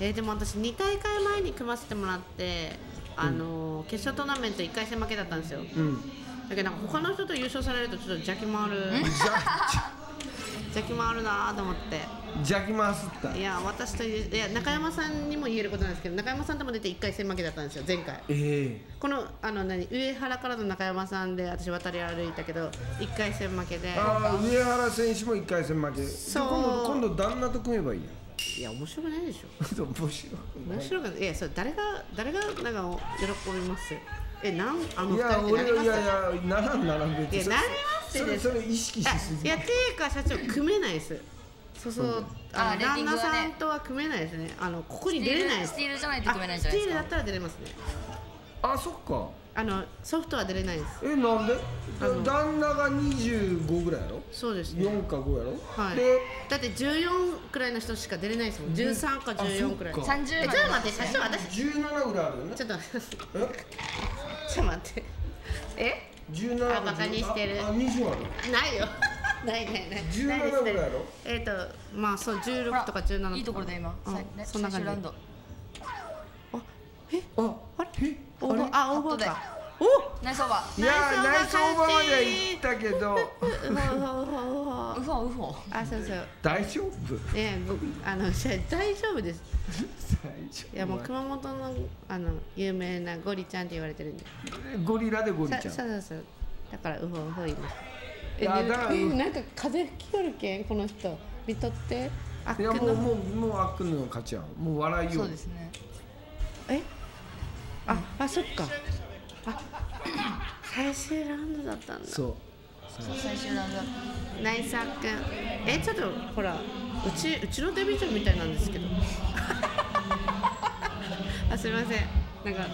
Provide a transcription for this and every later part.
えーでも私2大会前に組ませてもらってあのー決勝トーナメント1回戦負けだったんですよ。うん。だけどなんか他の人と優勝されるとちょっと邪気回る。邪気？回るなと思って。邪気回すった？いや私といや中山さんにも言えることなんですけど中山さんとも出て1回戦負けだったんですよ前回。えこのあの何上原からの中山さんで私渡り歩いたけど1回戦負けで。えああ上原選手も1回戦負け。でそう。今度今度旦那と組めばいいやいや面白くないでしょ。ん 面白面白くない。いやそれ誰が誰がなんか喜びます？えなんあのい二や俺人ってなります？いやいやならんならん別に。いやなりますそれよそれ意識しすぎ。あいやっていうか社長組めないです。そうそうああ旦那さんとは組めないですね。あのここに出れないです。スティールじゃないと組めないじゃないですか。あスティールだったら出れますねあそっか。あのソフトは出れないです。えなんで？あの。旦那が25ぐらいやろ？そうですね。4か5やろ？はい。でだって14くらいの人しか出れないですもん。13か14くらい。あそっか。30えちょっと待って社長私17ぐらいあるよね。ちょっと待って。ちっと待って。え？17あバカにしてる。ああ20ある？ないよ。ないないない。17ないですぐらいやろえっ、とまあそうほ16らとか17とか。いいところで今、そんな感じ。あえ？ああれ？え？オーバーあオーバーかおナイスオーバいやーナイスオーバーまでは行ったけど。ウフォウフォあそうそう。大丈夫？ねごあの大丈夫です。いやもう熊本のあの有名なゴリちゃんって言われてるんで。ゴリラでゴリさちゃん？そうそうそう。だからうほうほ言います。いやでだ。からえなんか風吹きよるけん？この人。見とって。あいやもうものうもうあっくんの勝ちやんもう笑いよそうですね。え？ああそっか。あ 最終ラウンドだったんだ。そう。最終ラウンドナイスアッくんえちょっとほらうちうちのデビジョンみたいなんですけど。あすみません。なんか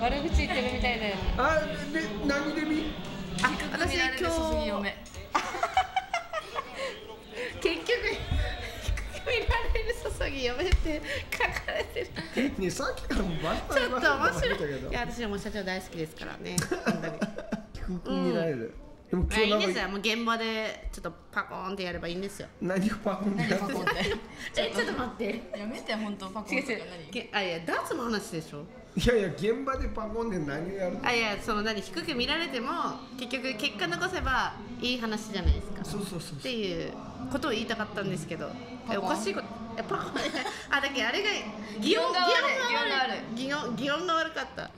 悪口言ってるみたいで。あで何で見あ私今日ぎやめて書かれてる。ねさっきからもうバリバちょっとリバリバリ面白いけど。いや私はもう社長大好きですからね。本当に。低く見られる、でもいやいいんですよ。もう現場でちょっとパコーンってやればいいんですよ。何をパコンで何やってパコンってえちょっと待って。やめて本当パコン違う違う。とか何けあいやダーツの話でしょ。いやいや現場でパコンで何をやるの？あいやその何低く見られても結局結果残せばいい話じゃないですか。そうそうそうっていうことを言いたかったんですけど。おかしいことえパコンあだけどあれが擬音が悪い。擬音擬音が悪かった。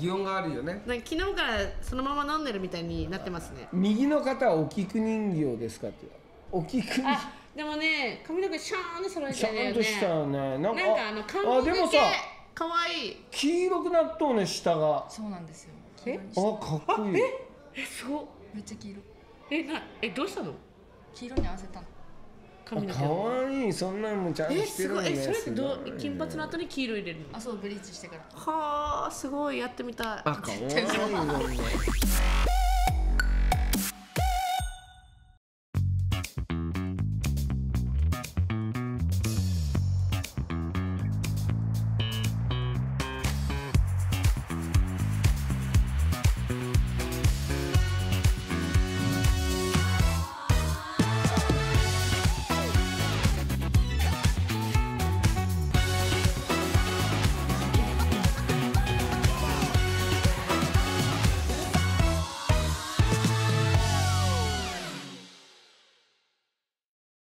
擬音があるよね。なんか昨日からそのまま飲んでるみたいになってますね。右の方はお菊人形ですかって。お菊人あでもね髪の毛シャーンと揃えてるよね。んとしたよね。なんかなんかあの韓あ国系でもさかわいい。黄色くなっとうね下が。あそうなんですよ。え？黄色にしかっこいい。えそう。めっちゃ黄色。えなえどうしたの？黄色に合わせたの髪の毛かわいいそんなんもちゃんとえしてるのねすごい。えそれってど金髪の後に黄色入れるの？あそうブリーチしてから。はあすごい。やってみたい。あかわいいのね